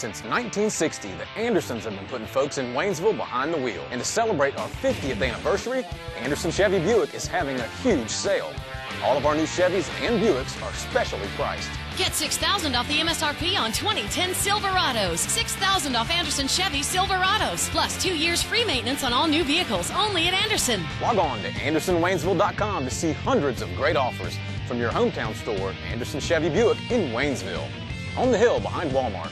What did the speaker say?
Since 1960, the Andersons have been putting folks in Waynesville behind the wheel. And to celebrate our 50th anniversary, Anderson Chevy Buick is having a huge sale. All of our new Chevys and Buicks are specially priced. Get 6000 off the MSRP on 2010 Silverados. 6000 off Anderson Chevy Silverados. Plus two years free maintenance on all new vehicles only at Anderson. Log on to AndersonWaynesville.com to see hundreds of great offers from your hometown store, Anderson Chevy Buick in Waynesville. On the hill behind Walmart.